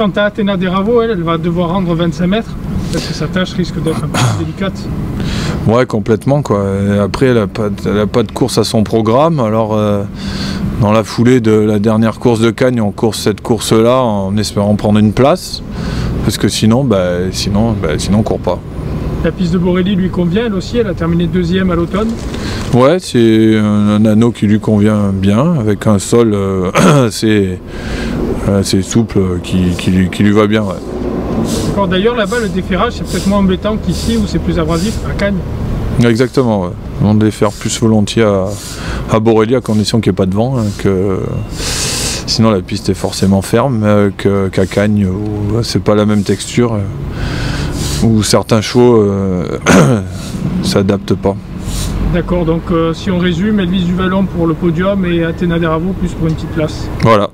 quant à Athéna Deravo, elle, elle va devoir rendre 25 mètres. Parce que sa tâche risque d'être un peu plus délicate. Ouais, complètement. Quoi. Et après, elle n'a pas, de course à son programme. Alors, euh, dans la foulée de la dernière course de Cagnes, on course cette course-là en espérant prendre une place. Parce que sinon, bah, sinon, bah, sinon on court pas. La piste de Borelli lui convient, elle aussi, elle a terminé deuxième à l'automne. Ouais, c'est un, un anneau qui lui convient bien, avec un sol euh, assez, assez souple qui, qui lui, qui lui va bien. ouais. D'ailleurs là-bas le déferrage c'est peut-être moins embêtant qu'ici où c'est plus abrasif à Cannes. Exactement, ouais. on défaire plus volontiers à, à Borelli à condition qu'il n'y ait pas de vent, hein, que sinon la piste est forcément ferme, euh, que- qu'à Cagnes où euh, c'est pas la même texture, euh, où certains chevaux euh, s'adaptent pas. D'accord, donc euh, si on résume, Elvis Duvalon pour le podium et Athéna Deravo plus pour une petite place. Voilà.